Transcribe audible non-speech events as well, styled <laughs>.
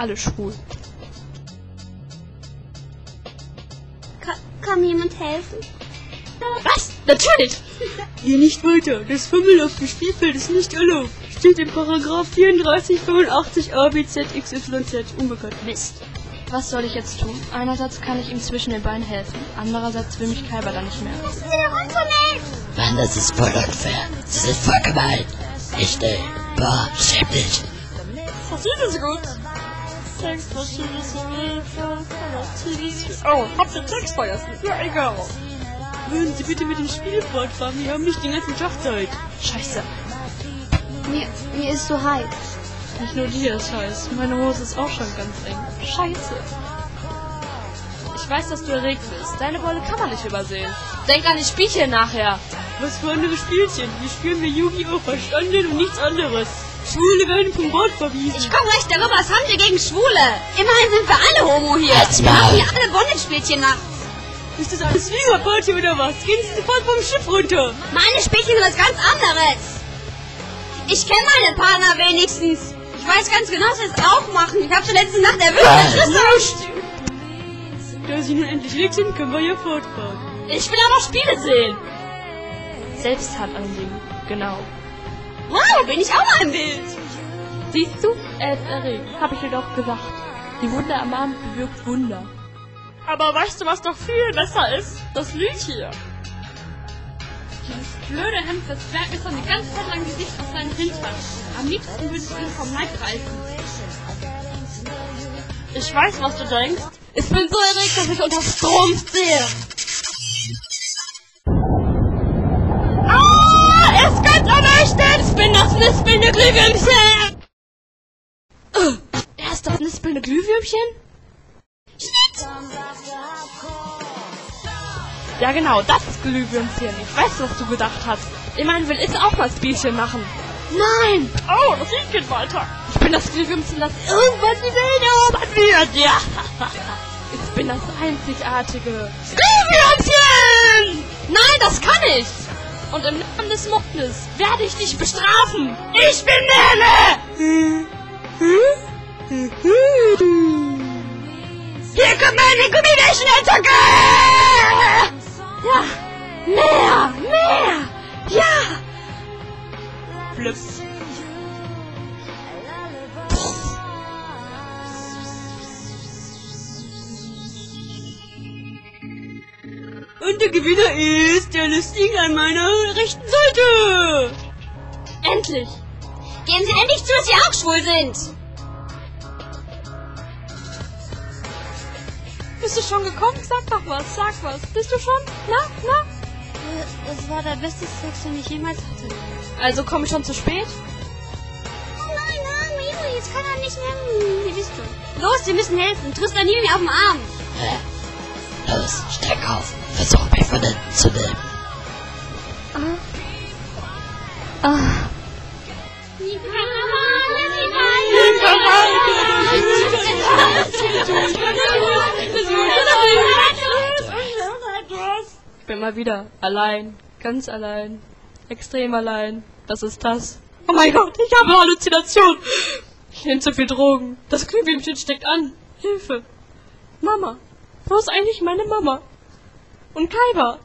alle schwul. Ka kann mir jemand helfen? Was? Natürlich! <laughs> Hier nicht weiter. Das Fummeln auf dem Spielfeld ist nicht erlaubt. Steht in Paragraph 34, 85 A, B, Z, X, Y, Z. Unbekannt. Mist. Was soll ich jetzt tun? Einerseits kann ich ihm zwischen den Beinen helfen, andererseits will mich Kaiber dann nicht mehr. Das ist doch unvermeldet. Mann, das ist voll unfair. Sie sind voll gemein. Ich, äh, boah, schäm dich. Passiert es gut? Text passiert es Oh, hab den Text vergessen. Ja, egal. Würden Sie bitte mit dem Spiel fortfahren? Wir haben nicht den ganzen Tag Zeit. Scheiße. Mir, mir ist so heiß. Nicht nur dir ist heiß. Meine Hose ist auch schon ganz eng. Scheiße. Ich weiß, dass du erregt bist. Deine Wolle kann man nicht übersehen. Denk an die Spielchen nachher. Was für andere Spielchen? Hier spielen wir Yu-Gi-Oh! verstanden und nichts anderes. Schwule werden vom Bord verwiesen. Ich komm gleich darüber, was haben wir gegen Schwule? Immerhin sind wir alle Homo hier. Wir machen hier alle Bondage-Spielchen nach. Ist das alles Fliegerparty oder was? Gehen Sie sofort vom Schiff runter. Meine Spielchen sind was ganz anderes. Ich kenne meine Partner wenigstens. Ich weiß ganz genau, was sie es auch machen. Ich habe schon letzte Nacht erwischt. Was? Das! Da Sie nun endlich weg sind, können wir ja fortfahren. Ich will aber Spiele sehen. Selbsttat anlegen. Genau. Wow, bin ich auch im Bild. Siehst du? Er ist erregt. Hab ich dir doch gesagt. Die Wunde am Arm bewirkt Wunder. Aber weißt du, was doch viel besser ist? Das Lied hier. Dieses blöde Hemd, das sperrt mir schon die ganze Zeit lang Gesicht auf seinen Hintern. Am liebsten würde ich ihn vom Leib reißen. Ich weiß, was du denkst. Ich bin so erregt, dass ich unter Strom stehe. Bin das lispelnde Glühwürmchen. Äh, Er ist das lispelnde Glühwürmchen? Ja genau, das ist Glühwürmchen. Ich weiß, was du gedacht hast. Immerhin will ich auch mal Spielchen machen. Nein! Oh, das Lied geht weiter. Ich bin das Glühwürmchen, das irgendwann die Welt erobern wird. Ja! Ich bin das einzigartige Glühwürmchen! Nein, das kann ich! Und im Namen des Mondes werde ich dich bestrafen! Ich bin Nele! Hier kommt meine Gummibärchenattacke! Und der Gewinner ist der Listing an meiner rechten Seite. Endlich! Geben Sie endlich zu, dass Sie auch schwul sind. Bist du schon gekommen? Sag doch was, sag was. Bist du schon? Na, na? Das war der beste Sex, den ich jemals hatte. Also komme ich schon zu spät? Oh nein, nein, Miri, jetzt kann er nicht mehr. Wie bist du? Los, wir müssen helfen. Tristan, nimm ihn auf den Arm. Hä? Los, steck auf. Versuch mich von hinten zu nehmen. Ich bin mal wieder allein, ganz allein, extrem allein. Was ist das? Oh mein Gott, ich habe Halluzination. Ich nehme zu viel Drogen. Das Glühwürmchen steckt an. Hilfe. Mama. Wo ist eigentlich meine Mama? Und Kaiba?